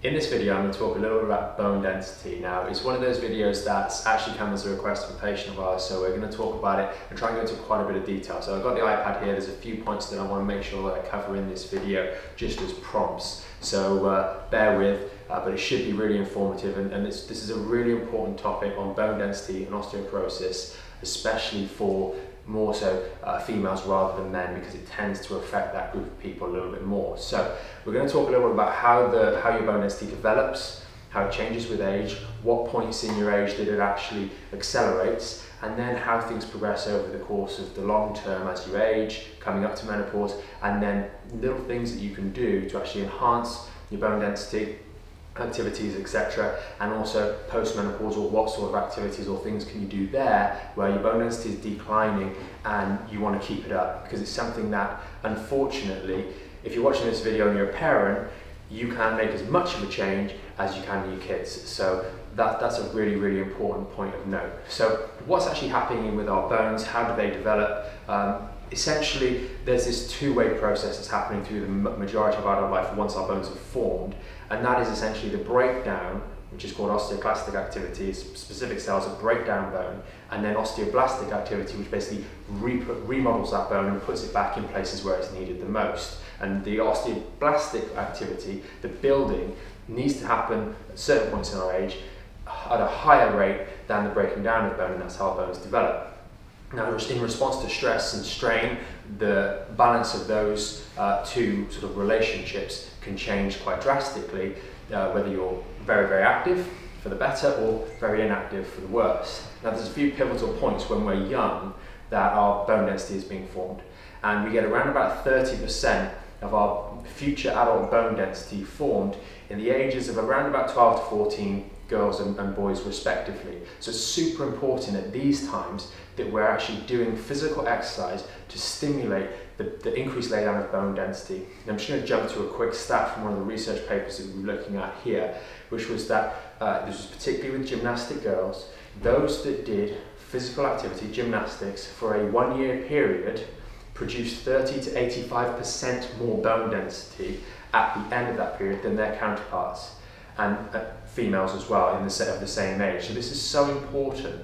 In this video, I'm going to talk a little bit about bone density. Now, it's one of those videos that's actually come as a request from a patient of ours, so we're going to talk about it and try and go into quite a bit of detail. So I've got the iPad here, there's a few points that I want to make sure that I cover in this video just as prompts. So uh, bear with, uh, but it should be really informative and, and this is a really important topic on bone density and osteoporosis, especially for more so uh, females rather than men because it tends to affect that group of people a little bit more. So we're going to talk a little bit about how the how your bone density develops, how it changes with age, what points in your age that it actually accelerates, and then how things progress over the course of the long term as you age, coming up to menopause, and then little things that you can do to actually enhance your bone density activities, etc. And also postmenopausal, what sort of activities or things can you do there where your bone density is declining and you want to keep it up because it's something that unfortunately, if you're watching this video and you're a parent, you can make as much of a change as you can with your kids. So that, that's a really, really important point of note. So what's actually happening with our bones? How do they develop? Um, essentially, there's this two-way process that's happening through the majority of adult life once our bones have formed and that is essentially the breakdown, which is called osteoclastic activity, specific cells that break down bone, and then osteoblastic activity, which basically re remodels that bone and puts it back in places where it's needed the most. And the osteoblastic activity, the building, needs to happen at certain points in our age at a higher rate than the breaking down of bone, and that's how bones develop. Now, in response to stress and strain, the balance of those uh, two sort of relationships can change quite drastically, uh, whether you're very, very active for the better or very inactive for the worse. Now, there's a few pivotal points when we're young that our bone density is being formed, and we get around about 30% of our future adult bone density formed in the ages of around about 12 to 14 girls and, and, boys respectively. So it's super important at these times that we're actually doing physical exercise to stimulate the, the increased laydown of bone density. And I'm just going to jump to a quick stat from one of the research papers that we're looking at here, which was that uh, this was particularly with gymnastic girls, those that did physical activity, gymnastics, for a one year period produced 30 to 85% more bone density at the end of that period than their counterparts and uh, females as well in the set of the same age. So this is so important.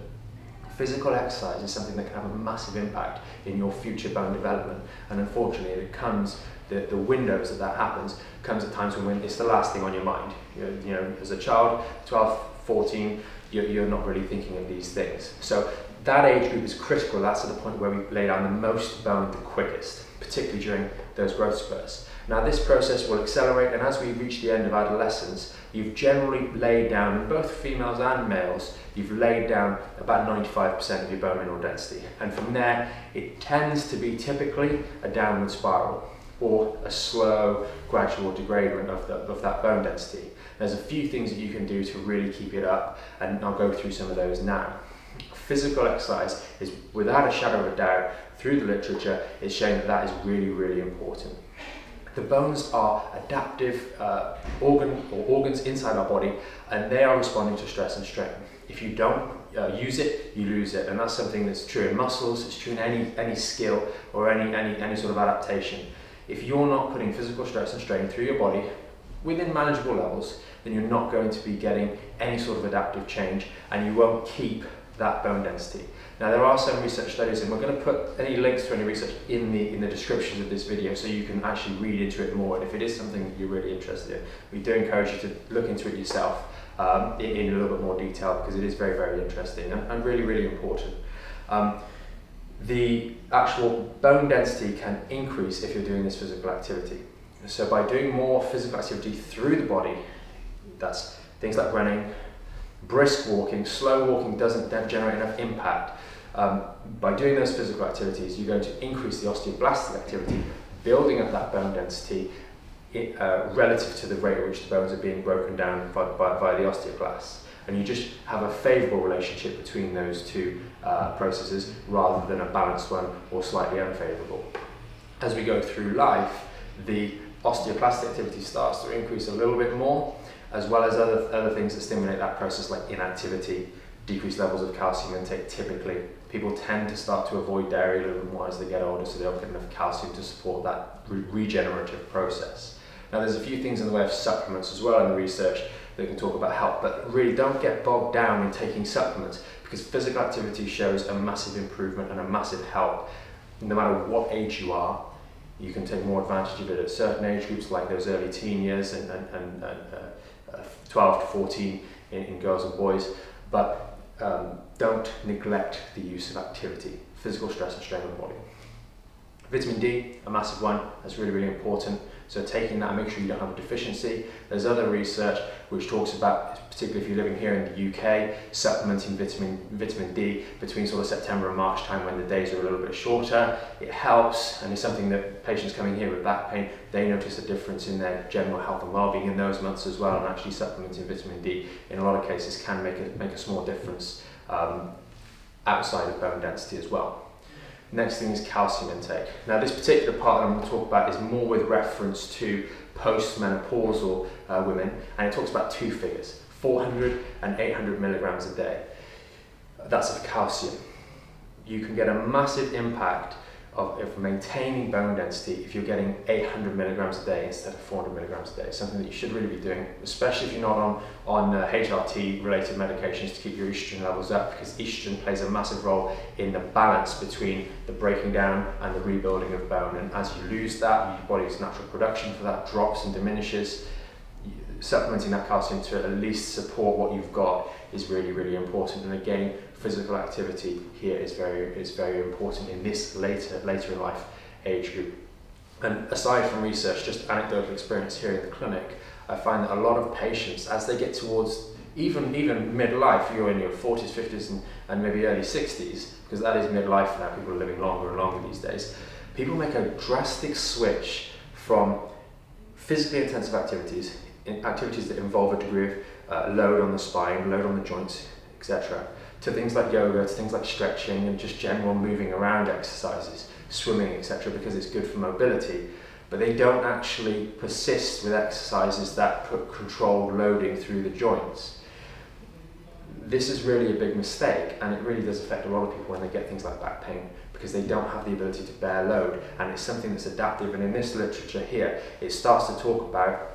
Physical exercise is something that can have a massive impact in your future bone development, and unfortunately, it comes the, the windows that that happens comes at times when it's the last thing on your mind. You know, as a child, 12, 14, you're, you're not really thinking of these things. So that age group is critical. That's at the point where we lay down the most bone the quickest, particularly during those growth spurts. Now this process will accelerate and as we reach the end of adolescence, you've generally laid down, in both females and males, you've laid down about 95% of your bone mineral density. And from there, it tends to be typically a downward spiral or a slow, gradual degradation of, of that bone density. There's a few things that you can do to really keep it up, and I'll go through some of those now. Physical exercise is, without a shadow of a doubt, through the literature, is showing that that is really, really important. The bones are adaptive uh, organ or organs inside our body, and they are responding to stress and strain. If you don't uh, use it, you lose it, and that's something that's true in muscles. It's true in any any skill or any any any sort of adaptation. If you're not putting physical stress and strain through your body within manageable levels, then you're not going to be getting any sort of adaptive change, and you won't keep that bone density. Now there are some research studies and we're going to put any links to any research in the in the descriptions of this video so you can actually read into it more and if it is something that you're really interested in we do encourage you to look into it yourself um, in, in, a little bit more detail because it is very very interesting and, and really really important. Um, the actual bone density can increase if you're doing this physical activity. So by doing more physical activity through the body, that's things like running, brisk walking, slow walking doesn't generate enough impact. Um, by doing those physical activities, you're going to increase the osteoblastic activity, building up that bone density uh, relative to the rate at which the bones are being broken down by, by, by the osteoclasts. And you just have a favourable relationship between those two uh, processes rather than a balanced one or slightly unfavourable. As we go through life, the osteoclastic activity starts to increase a little bit more, as well as other, other things that stimulate that process like inactivity, decreased levels of calcium intake typically. People tend to start to avoid dairy a little more as they get older so they don't get enough calcium to support that re regenerative process. Now there's a few things in the way of supplements as well in the research that can talk about help, but really don't get bogged down in taking supplements because physical activity shows a massive improvement and a massive help. No matter what age you are, you can take more advantage of it at certain age groups like those early teen years and, and, and, and uh 12 to 14 in, in girls and boys. But um, don't neglect the use of activity, physical stress and strain on the body. Vitamin D, a massive one, that's really, really important. So taking that, make sure you don't have a deficiency. There's other research which talks about, particularly if you're living here in the UK, supplementing vitamin, vitamin D between sort of September and March time when the days are a little bit shorter. It helps and it's something that patients coming here with back pain, they notice a difference in their general health and well-being in those months as well and actually supplementing vitamin D in a lot of cases can make a, make a small difference um, outside of bone density as well. Next thing is calcium intake. Now this particular part that I'm going to talk about is more with reference to postmenopausal uh, women and it talks about two figures, 400 and 800 milligrams a day. That's of calcium. You can get a massive impact of, of maintaining bone density if you're getting 800 milligrams a day instead of 400 milligrams a day. Something that you should really be doing, especially if you're not on, on uh, HRT related medications to keep your estrogen levels up because estrogen plays a massive role in the balance between the breaking down and the rebuilding of bone. And as you lose that, your body's natural production for that drops and diminishes. Supplementing that calcium to at least support what you've got is really, really important. And again, physical activity here is very is very important in this later later in life age group. And aside from research, just anecdotal experience here in the clinic, I find that a lot of patients, as they get towards even even midlife, you're in your 40s, 50s, and, and maybe early 60s, because that is midlife now. People are living longer and longer these days. People make a drastic switch from physically intensive activities, activities that involve a degree of uh, load on the spine, load on the joints, etc., to things like yoga, to things like stretching and just general moving around exercises, swimming, etc., because it's good for mobility. But they don't actually persist with exercises that put controlled loading through the joints. This is really a big mistake, and it really does affect a lot of people when they get things like back pain because they don't have the ability to bear load, and it's something that's adaptive. And in this literature here, it starts to talk about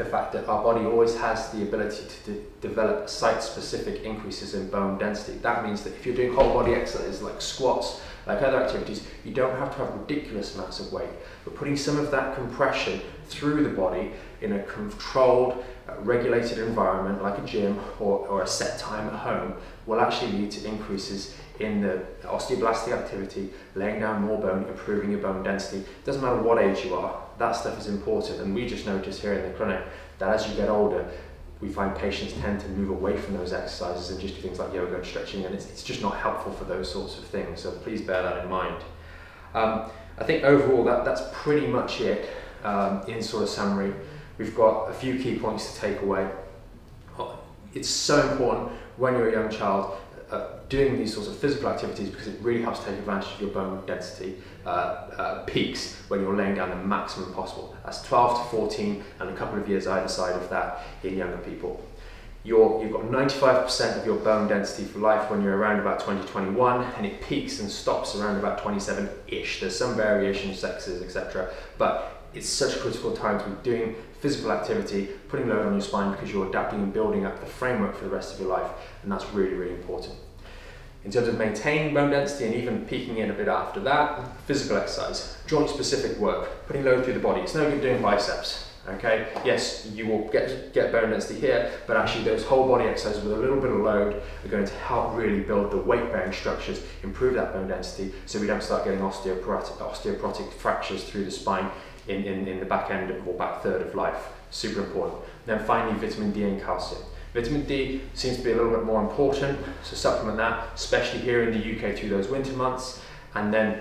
the fact that our body always has the ability to de develop site-specific increases in bone density. That means that if you're doing whole body exercises like squats, like other activities, you don't have to have ridiculous amounts of weight, but putting some of that compression through the body in a controlled, regulated environment like a gym or, or a set time at home will actually lead to increases in the osteoblastic activity, laying down more bone, improving your bone density. Doesn't matter what age you are, that stuff is important. And we just notice here in the clinic that as you get older, we find patients tend to move away from those exercises and just do things like yoga and stretching, and it's, it's just not helpful for those sorts of things. So please bear that in mind. Um, I think overall that, that's pretty much it um, in sort of summary. We've got a few key points to take away. It's so important when you're a young child uh, doing these sorts of physical activities because it really helps take advantage of your bone density uh, uh, peaks when you're laying down the maximum possible. That's 12 to 14 and a couple of years either side of that in younger people. You're, you've got 95% of your bone density for life when you're around about 2021 and it peaks and stops around about 27-ish. There's some variation, sexes, etc. But it's such a critical time to be doing physical activity, putting load on your spine because you're adapting and building up the framework for the rest of your life, and that's really, really important. In terms of maintaining bone density and even peaking in a bit after that, physical exercise, joint specific work, putting load through the body. It's no good doing biceps, okay? Yes, you will get, get bone density here, but actually those whole body exercises with a little bit of load are going to help really build the weight bearing structures, improve that bone density so we don't start getting osteoporotic, osteoporotic fractures through the spine in, in, in the back end or back third of life. Super important. Then finally, vitamin D and calcium. Vitamin D seems to be a little bit more important, so supplement that, especially here in the UK through those winter months. And then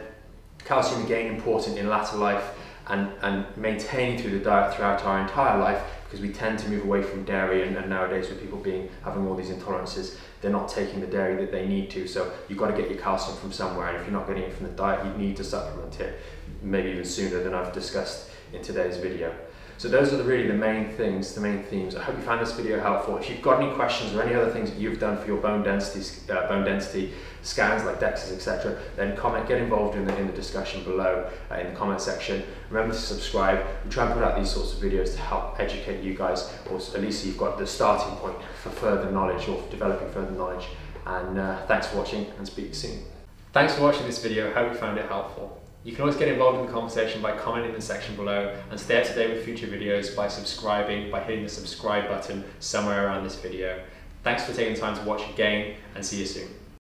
calcium again important in latter life and, and maintaining through the diet throughout our entire life because we tend to move away from dairy and, and nowadays with people being having all these intolerances, they're not taking the dairy that they need to. So you've got to get your calcium from somewhere and if you're not getting it from the diet, you need to supplement it maybe even sooner than I've discussed in today's video. So those are the, really the main things, the main themes. I hope you found this video helpful. If you've got any questions or any other things that you've done for your bone density, uh, bone density scans like DEXAs, etc., then comment, get involved in the, in the discussion below uh, in the comment section. Remember to subscribe. We try and put out these sorts of videos to help educate you guys, or at least you've got the starting point for further knowledge or developing further knowledge. And uh, thanks for watching and speak soon. Thanks for watching this video. Hope you found it helpful. You can always get involved in the conversation by commenting in the section below and stay up to date with future videos by subscribing, by hitting the subscribe button somewhere around this video. Thanks for taking the time to watch again and see you soon.